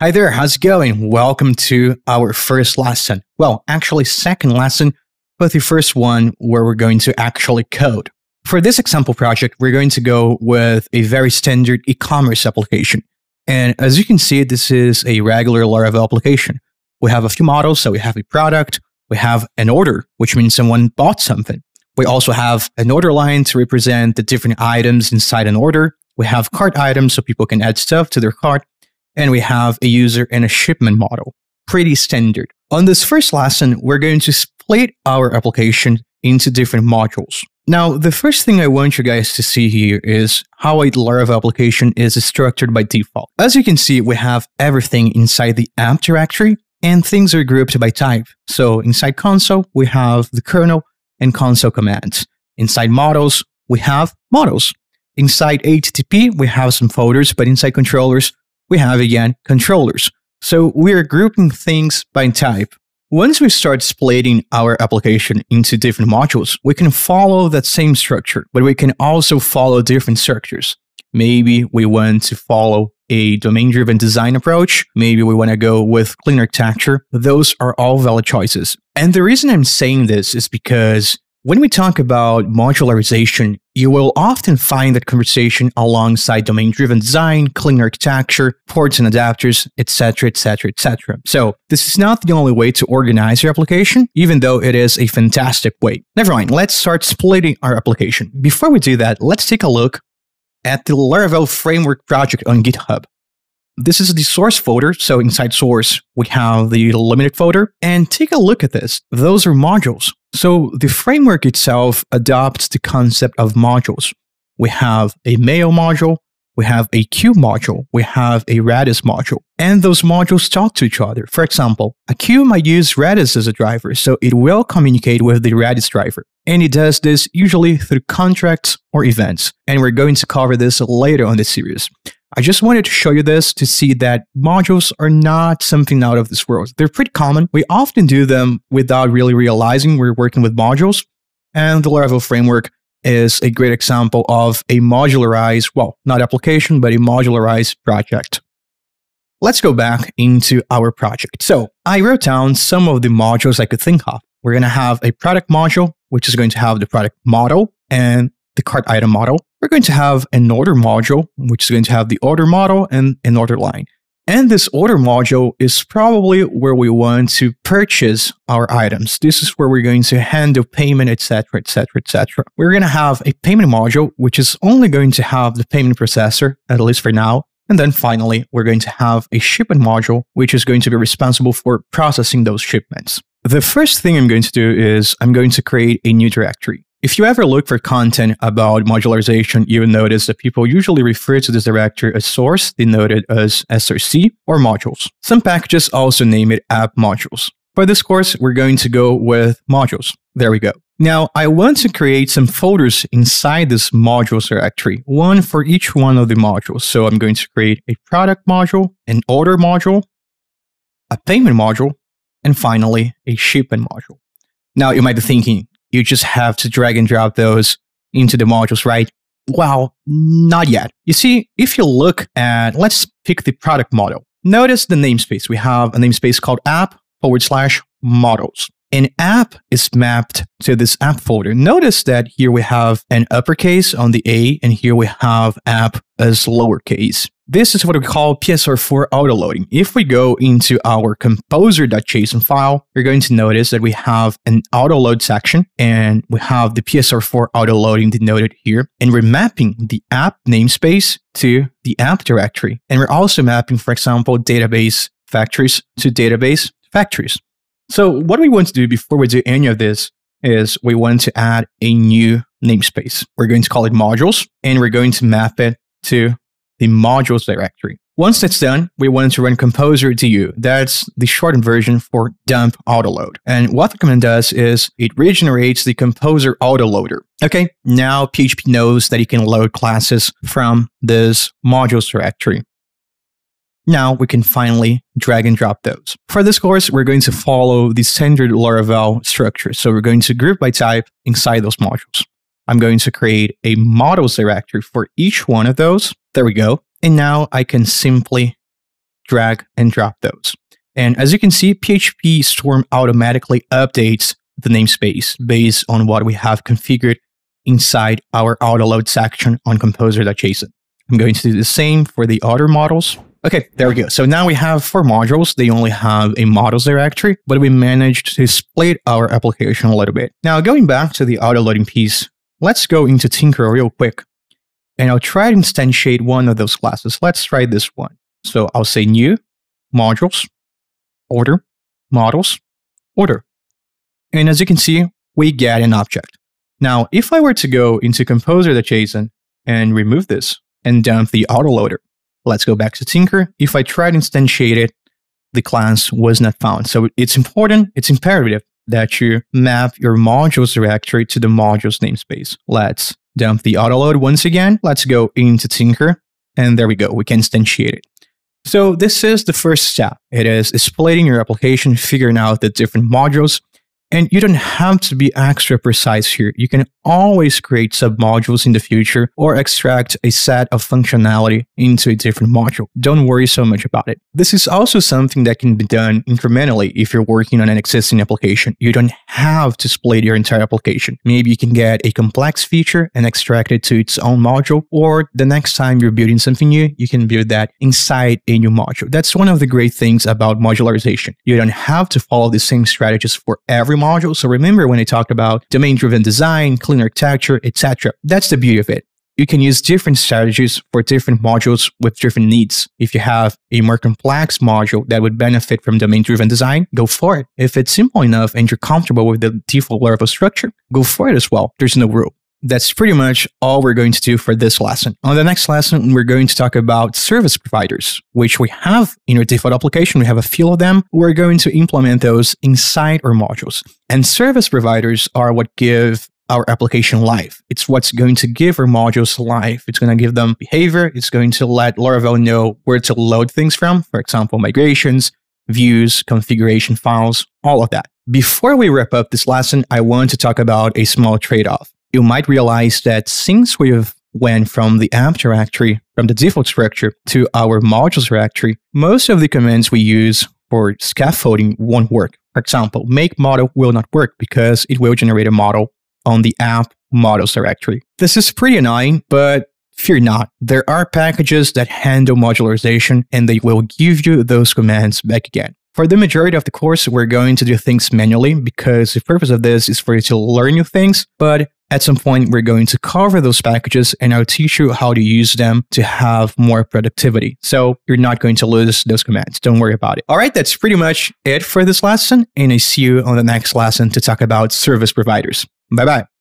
Hi there, how's it going? Welcome to our first lesson. Well, actually, second lesson, but the first one where we're going to actually code. For this example project, we're going to go with a very standard e commerce application. And as you can see, this is a regular Laravel application. We have a few models, so we have a product, we have an order, which means someone bought something. We also have an order line to represent the different items inside an order. We have cart items so people can add stuff to their cart and we have a user and a shipment model. Pretty standard. On this first lesson, we're going to split our application into different modules. Now, the first thing I want you guys to see here is how a Laravel application is structured by default. As you can see, we have everything inside the app directory and things are grouped by type. So inside console, we have the kernel and console commands. Inside models, we have models. Inside HTTP, we have some folders, but inside controllers, we have again controllers. So we're grouping things by type. Once we start splitting our application into different modules, we can follow that same structure, but we can also follow different structures. Maybe we want to follow a domain driven design approach. Maybe we want to go with clean architecture. Those are all valid choices. And the reason I'm saying this is because when we talk about modularization, you will often find that conversation alongside domain-driven design, clean architecture, ports and adapters, etc., etc., etc. So this is not the only way to organize your application, even though it is a fantastic way. Never mind, let's start splitting our application. Before we do that, let's take a look at the Laravel framework project on GitHub. This is the source folder. So inside source, we have the Illuminate folder. And take a look at this. Those are modules. So the framework itself adopts the concept of modules. We have a mail module, we have a queue module, we have a Redis module, and those modules talk to each other. For example, a queue might use Redis as a driver, so it will communicate with the Redis driver. And it does this usually through contracts or events. And we're going to cover this later on the series. I just wanted to show you this to see that modules are not something out of this world. They're pretty common. We often do them without really realizing we're working with modules. And the Laravel framework is a great example of a modularized, well, not application, but a modularized project. Let's go back into our project. So I wrote down some of the modules I could think of. We're going to have a product module, which is going to have the product model and the cart item model. We're going to have an order module, which is going to have the order model and an order line. And this order module is probably where we want to purchase our items. This is where we're going to handle payment, etc., etc., etc. We're going to have a payment module, which is only going to have the payment processor, at least for now. And then finally, we're going to have a shipment module, which is going to be responsible for processing those shipments. The first thing I'm going to do is I'm going to create a new directory. If you ever look for content about modularization, you will notice that people usually refer to this directory as source, denoted as SRC, or modules. Some packages also name it app modules. For this course, we're going to go with modules. There we go. Now, I want to create some folders inside this modules directory, one for each one of the modules. So I'm going to create a product module, an order module, a payment module, and finally, a shipment module. Now, you might be thinking, you just have to drag and drop those into the modules, right? Well, not yet. You see, if you look at, let's pick the product model. Notice the namespace. We have a namespace called app forward slash models. An app is mapped to this app folder. Notice that here we have an uppercase on the A, and here we have app as lowercase. This is what we call PSR4 autoloading. If we go into our composer.json file, you're going to notice that we have an autoload section and we have the PSR4 autoloading denoted here. And we're mapping the app namespace to the app directory. And we're also mapping, for example, database factories to database factories. So what we want to do before we do any of this is we want to add a new namespace. We're going to call it modules and we're going to map it to the modules directory. Once that's done, we want to run composer du. That's the shortened version for dump autoload. And what the command does is it regenerates the composer autoloader. Okay, now PHP knows that it can load classes from this modules directory. Now we can finally drag and drop those. For this course, we're going to follow the standard Laravel structure. So we're going to group by type inside those modules. I'm going to create a models directory for each one of those. There we go. And now I can simply drag and drop those. And as you can see, PHP Storm automatically updates the namespace based on what we have configured inside our autoload section on composer.json. I'm going to do the same for the other models. Okay, there we go. So now we have four modules. They only have a models directory, but we managed to split our application a little bit. Now, going back to the autoloading piece, let's go into Tinker real quick. And I'll try to instantiate one of those classes. Let's try this one. So I'll say new, modules, order, models, order. And as you can see, we get an object. Now, if I were to go into composer.json and remove this and dump the autoloader, Let's go back to Tinker. If I tried to instantiate it, the class was not found. So it's important, it's imperative that you map your modules directory to the modules namespace. Let's dump the autoload once again. Let's go into Tinker. And there we go. We can instantiate it. So this is the first step. It is splitting your application, figuring out the different modules, and you don't have to be extra precise here. You can always create submodules in the future or extract a set of functionality into a different module. Don't worry so much about it. This is also something that can be done incrementally if you're working on an existing application. You don't have to split your entire application. Maybe you can get a complex feature and extract it to its own module, or the next time you're building something new, you can build that inside a new module. That's one of the great things about modularization. You don't have to follow the same strategies for every module. So remember when I talked about domain-driven design, clean architecture, etc. That's the beauty of it. You can use different strategies for different modules with different needs. If you have a more complex module that would benefit from domain-driven design, go for it. If it's simple enough and you're comfortable with the default Laravel structure, go for it as well. There's no rule. That's pretty much all we're going to do for this lesson. On the next lesson, we're going to talk about service providers, which we have in our default application. We have a few of them. We're going to implement those inside our modules. And service providers are what give our application life. It's what's going to give our modules life. It's going to give them behavior. It's going to let Laravel know where to load things from. For example, migrations, views, configuration files, all of that. Before we wrap up this lesson, I want to talk about a small trade-off you might realize that since we've went from the app directory, from the default structure to our modules directory, most of the commands we use for scaffolding won't work. For example, make model will not work because it will generate a model on the app models directory. This is pretty annoying, but fear not. There are packages that handle modularization and they will give you those commands back again. For the majority of the course, we're going to do things manually because the purpose of this is for you to learn new things, but at some point, we're going to cover those packages and I'll teach you how to use them to have more productivity. So you're not going to lose those commands. Don't worry about it. All right, that's pretty much it for this lesson. And I see you on the next lesson to talk about service providers. Bye bye.